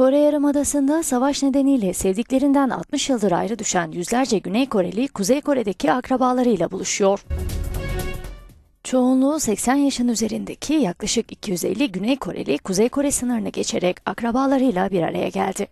Kore Yarımadası'nda savaş nedeniyle sevdiklerinden 60 yıldır ayrı düşen yüzlerce Güney Koreli, Kuzey Kore'deki akrabalarıyla buluşuyor. Çoğunluğu 80 yaşın üzerindeki yaklaşık 250 Güney Koreli, Kuzey Kore sınırını geçerek akrabalarıyla bir araya geldi.